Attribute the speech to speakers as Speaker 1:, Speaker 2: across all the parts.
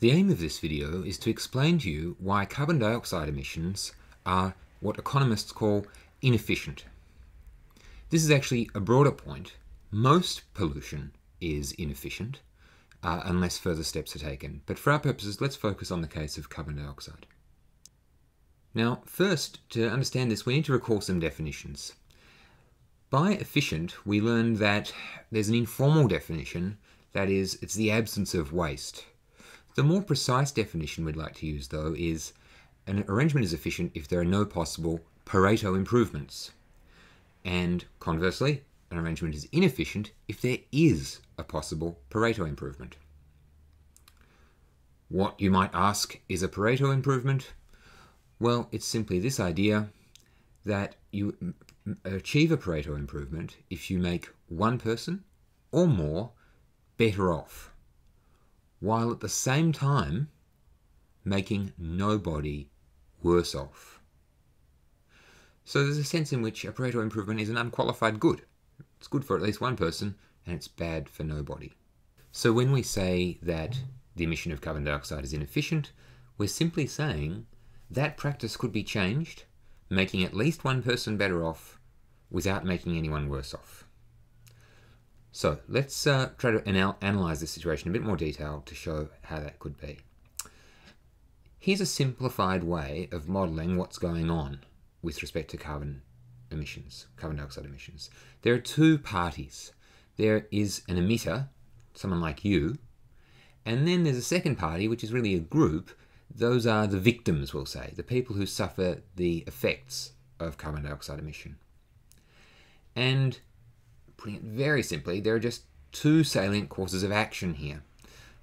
Speaker 1: The aim of this video is to explain to you why carbon dioxide emissions are what economists call inefficient. This is actually a broader point. Most pollution is inefficient uh, unless further steps are taken. But for our purposes, let's focus on the case of carbon dioxide. Now, first, to understand this, we need to recall some definitions. By efficient, we learned that there's an informal definition, that is, it's the absence of waste. The more precise definition we'd like to use, though, is an arrangement is efficient if there are no possible Pareto improvements. And conversely, an arrangement is inefficient if there is a possible Pareto improvement. What, you might ask, is a Pareto improvement? Well, it's simply this idea that you achieve a Pareto improvement if you make one person or more better off, while at the same time making nobody worse off. So there's a sense in which a Pareto improvement is an unqualified good. It's good for at least one person and it's bad for nobody. So when we say that the emission of carbon dioxide is inefficient, we're simply saying that practice could be changed, making at least one person better off without making anyone worse off. So let's uh, try to anal analyze this situation in a bit more detail to show how that could be. Here's a simplified way of modeling what's going on with respect to carbon emissions, carbon dioxide emissions. There are two parties. There is an emitter, someone like you, and then there's a second party, which is really a group. Those are the victims, we'll say, the people who suffer the effects of carbon dioxide emission. And putting it very simply, there are just two salient courses of action here.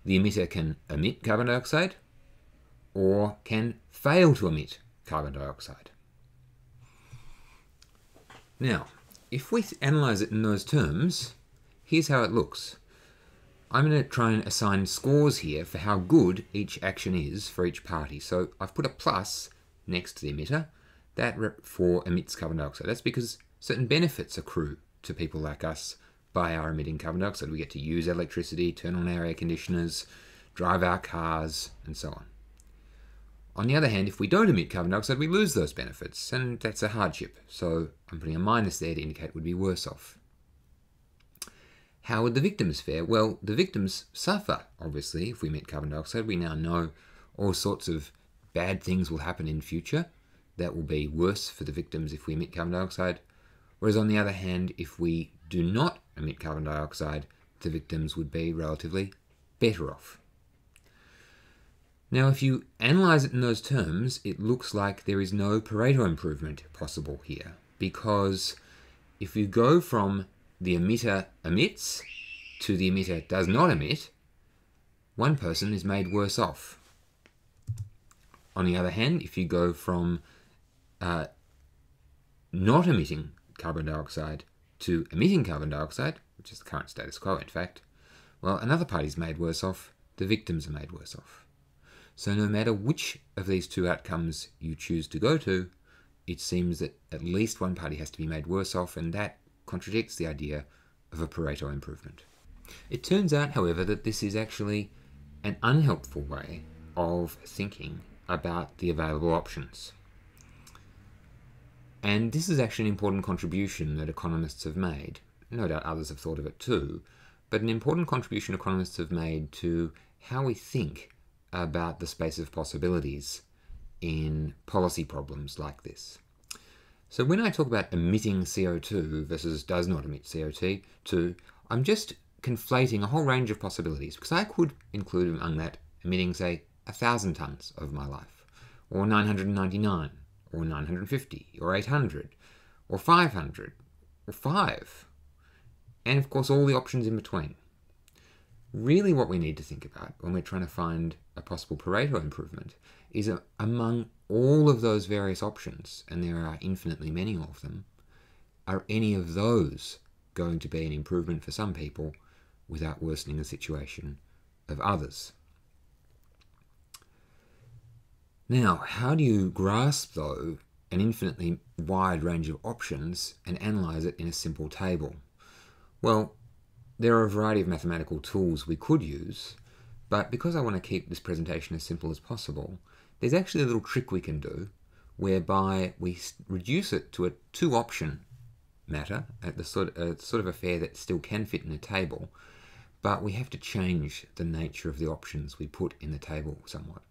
Speaker 1: The emitter can emit carbon dioxide or can fail to emit carbon dioxide. Now, if we analyze it in those terms, here's how it looks. I'm going to try and assign scores here for how good each action is for each party. So I've put a plus next to the emitter. That for emits carbon dioxide. That's because certain benefits accrue to people like us by our emitting carbon dioxide. We get to use electricity, turn on our air conditioners, drive our cars, and so on. On the other hand, if we don't emit carbon dioxide, we lose those benefits, and that's a hardship. So I'm putting a minus there to indicate we'd be worse off. How would the victims fare? Well, the victims suffer, obviously, if we emit carbon dioxide. We now know all sorts of bad things will happen in future. That will be worse for the victims if we emit carbon dioxide. Whereas on the other hand, if we do not emit carbon dioxide, the victims would be relatively better off. Now, if you analyze it in those terms, it looks like there is no Pareto improvement possible here, because if you go from the emitter emits to the emitter does not emit, one person is made worse off. On the other hand, if you go from uh, not emitting carbon dioxide to emitting carbon dioxide, which is the current status quo in fact, well, another party is made worse off, the victims are made worse off. So no matter which of these two outcomes you choose to go to, it seems that at least one party has to be made worse off, and that contradicts the idea of a Pareto improvement. It turns out, however, that this is actually an unhelpful way of thinking about the available options. And this is actually an important contribution that economists have made. No doubt others have thought of it too, but an important contribution economists have made to how we think about the space of possibilities in policy problems like this. So when I talk about emitting CO2 versus does not emit CO2, I'm just conflating a whole range of possibilities because I could include among that emitting, say, a thousand tons over my life, or 999, or 950, or 800, or 500, or 5, and of course all the options in between. Really, what we need to think about when we're trying to find a possible Pareto improvement is a, among all of those various options, and there are infinitely many of them, are any of those going to be an improvement for some people without worsening the situation of others? Now, how do you grasp, though, an infinitely wide range of options and analyze it in a simple table? Well, there are a variety of mathematical tools we could use, But because I want to keep this presentation as simple as possible, there's actually a little trick we can do whereby we reduce it to a two option matter, at the sort, uh, sort of affair that still can fit in a table, but we have to change the nature of the options we put in the table somewhat.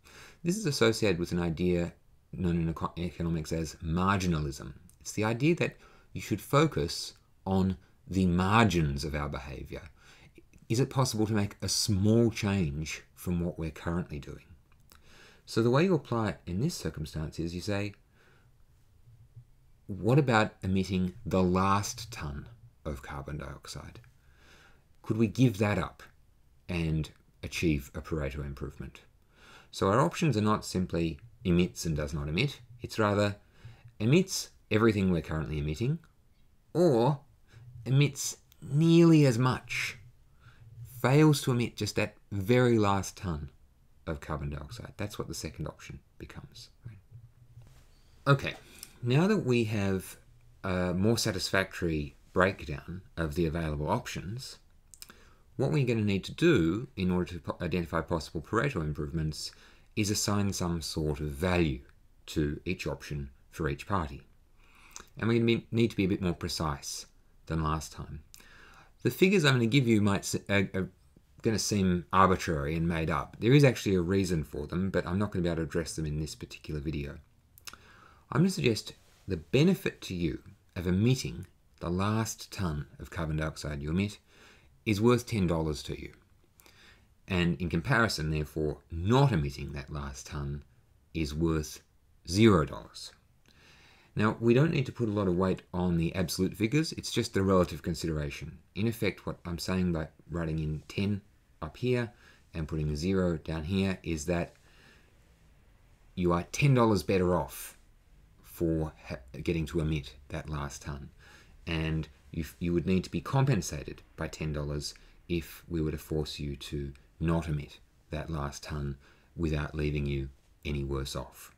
Speaker 1: This is associated with an idea known in economics as marginalism. It's the idea that you should focus on the margins of our behavior. Is it possible to make a small change from what we're currently doing? So the way you apply it in this circumstance is you say, what about emitting the last ton of carbon dioxide? Could we give that up and achieve a Pareto improvement? So our options are not simply emits and does not emit, it's rather emits everything we're currently emitting or emits nearly as much, fails to emit just that very last ton of carbon dioxide. That's what the second option becomes. Okay, now that we have a more satisfactory breakdown of the available options, what we're going to need to do in order to identify possible Pareto improvements is assign some sort of value to each option for each party. And to need to be a bit more precise than last time. The figures I'm going to give you might are, are going to seem arbitrary and made up. There is actually a reason for them, but I'm not going to be able to address them in this particular video. I'm going to suggest the benefit to you of emitting the last ton of carbon dioxide you emit is worth $10 to you. And in comparison, therefore, not emitting that last ton is worth $0. Now, we don't need to put a lot of weight on the absolute figures, it's just the relative consideration. In effect, what I'm saying by writing in 10 up here and putting a 0 down here is that you are $10 better off for getting to emit that last ton. And you, you would need to be compensated by $10 if we were to force you to not emit that last ton without leaving you any worse off.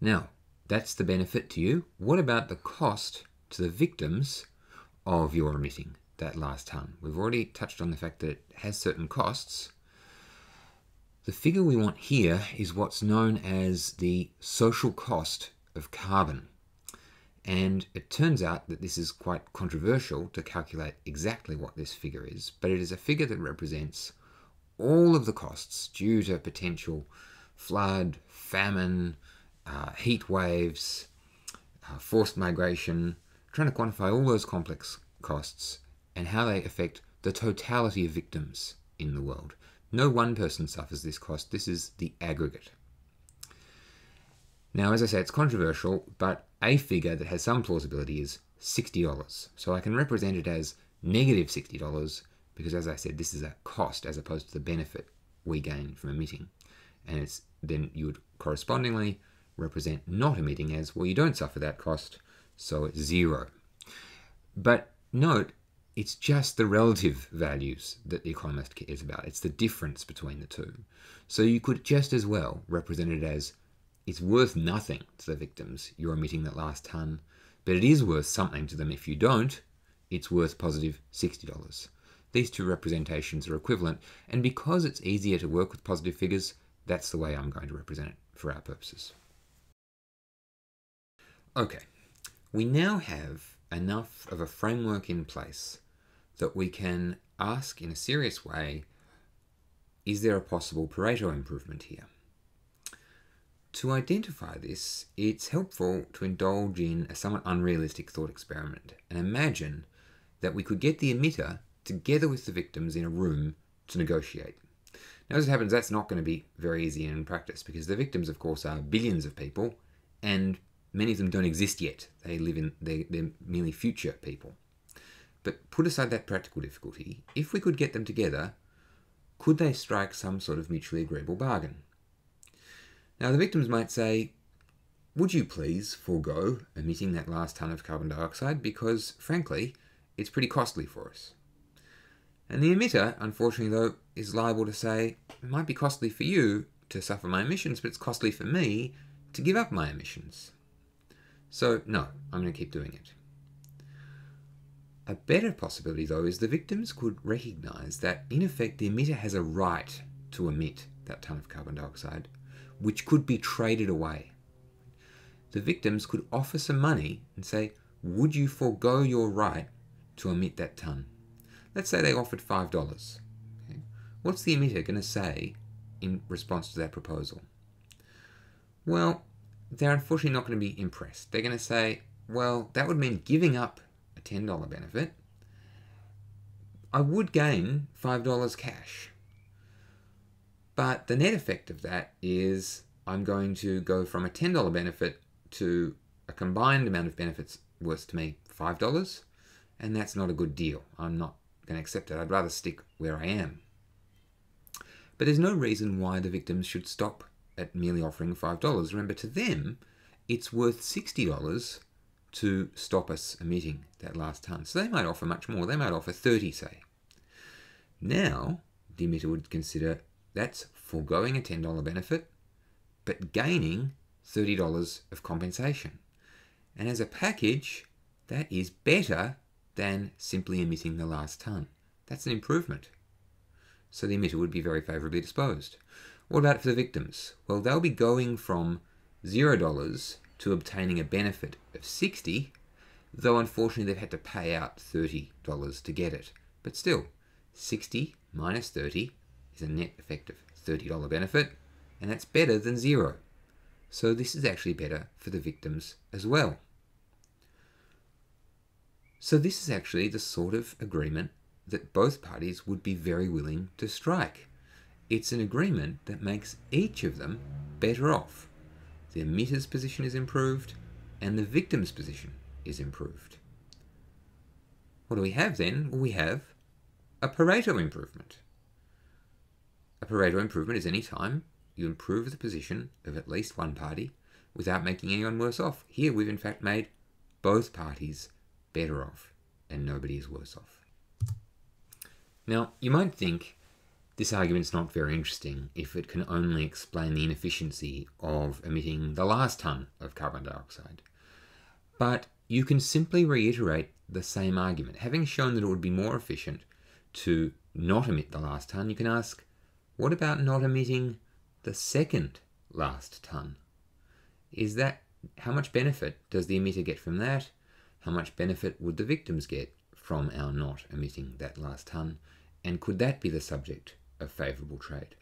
Speaker 1: Now, that's the benefit to you. What about the cost to the victims of your emitting that last ton? We've already touched on the fact that it has certain costs. The figure we want here is what's known as the social cost of carbon. And it turns out that this is quite controversial to calculate exactly what this figure is, but it is a figure that represents all of the costs due to potential flood, famine, uh, heat waves, uh, forced migration, trying to quantify all those complex costs and how they affect the totality of victims in the world. No one person suffers this cost, this is the aggregate. Now, as I say, it's controversial, but a figure that has some plausibility is $60. So I can represent it as negative $60 because, as I said, this is a cost as opposed to the benefit we gain from emitting. And it's then you would correspondingly represent not emitting as, well, you don't suffer that cost, so it's zero. But note, it's just the relative values that the economist cares about. It's the difference between the two. So you could just as well represent it as it's worth nothing to the victims you're emitting that last ton, but it is worth something to them if you don't, it's worth positive $60. These two representations are equivalent, and because it's easier to work with positive figures, that's the way I'm going to represent it for our purposes. Okay, we now have enough of a framework in place that we can ask in a serious way, is there a possible Pareto improvement here? To identify this, it's helpful to indulge in a somewhat unrealistic thought experiment and imagine that we could get the emitter together with the victims in a room to negotiate. Now, as it happens, that's not going to be very easy in practice because the victims, of course, are billions of people and many of them don't exist yet. They live in, they, they're merely future people. But put aside that practical difficulty, if we could get them together, could they strike some sort of mutually agreeable bargain? Now, the victims might say, Would you please forego emitting that last ton of carbon dioxide because, frankly, it's pretty costly for us? And the emitter, unfortunately, though, is liable to say, It might be costly for you to suffer my emissions, but it's costly for me to give up my emissions. So, no, I'm going to keep doing it. A better possibility, though, is the victims could recognise that, in effect, the emitter has a right to emit that ton of carbon dioxide, which could be traded away. The victims could offer some money and say, Would you forego your right to emit that ton? Let's say they offered $5. Okay. What's the emitter going to say in response to that proposal? Well, they're unfortunately not going to be impressed. They're going to say, well, that would mean giving up a $10 benefit. I would gain $5 cash. But the net effect of that is I'm going to go from a $10 benefit to a combined amount of benefits worth to me $5, and that's not a good deal. I'm not going to accept it. I'd rather stick where I am. But there's no reason why the victims should stop at merely offering $5. Remember, to them, it's worth $60 to stop us emitting that last ton. So they might offer much more. They might offer 30, say. Now, the emitter would consider that's foregoing a $10 benefit, but gaining $30 of compensation. And as a package, that is better than simply emitting the last ton. That's an improvement. So the emitter would be very favourably disposed. What about for the victims? Well, they'll be going from $0 to obtaining a benefit of 60 though unfortunately they've had to pay out $30 to get it. But still, 60 minus 30 is a net effective $30 benefit, and that's better than zero. So this is actually better for the victims as well. So this is actually the sort of agreement that both parties would be very willing to strike. It's an agreement that makes each of them better off. The emitter's position is improved, and the victim's position is improved. What do we have then? Well, we have a Pareto improvement. A Pareto improvement is any time you improve the position of at least one party without making anyone worse off. Here we've in fact made both parties better off and nobody is worse off. Now, you might think this argument's not very interesting if it can only explain the inefficiency of emitting the last ton of carbon dioxide. But you can simply reiterate the same argument. Having shown that it would be more efficient to not emit the last ton, you can ask, what about not emitting the second last ton? Is that how much benefit does the emitter get from that? How much benefit would the victims get from our not emitting that last ton? And could that be the subject of favourable trade.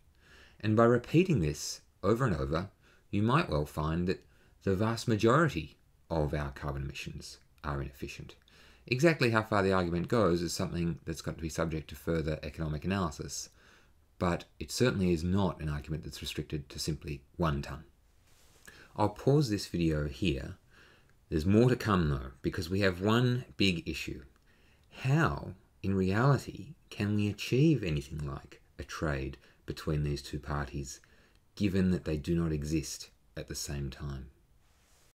Speaker 1: And by repeating this over and over, you might well find that the vast majority of our carbon emissions are inefficient. Exactly how far the argument goes is something that's got to be subject to further economic analysis, but it certainly is not an argument that's restricted to simply one tonne. I'll pause this video here. There's more to come though, because we have one big issue. How, in reality, can we achieve anything like a trade between these two parties, given that they do not exist at the same time.